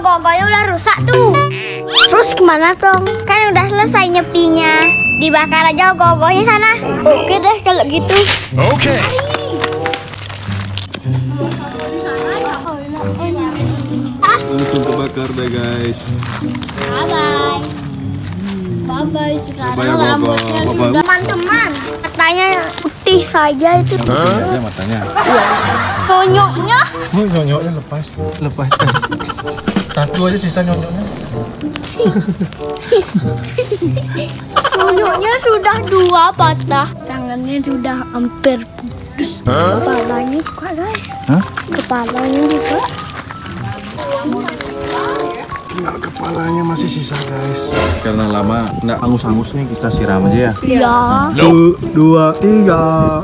gogonya udah rusak tuh. Terus gimana Tong? Kan udah selesai nyepinya. Dibakar aja gogonya sana. Oke deh kalau gitu. Okay. Langsung kebakar deh guys. Bye bye. Bye bye Bye ya Gogo. Bye Teman-teman, katanya putih saja itu. matanya. Nyonyoknya Oh, nyonyoknya lepas. Lepas. Satu aja sisa nyonyoknya. Nyonyoknya sudah dua patah. Tangannya sudah hampir putus. Kepalanya juga guys. Hah? Kepalanya juga. Tinggal kepalanya masih sisa guys. Karena lama nggak angus-angus nih kita siram aja ya. Ya. Satu, dua, tiga.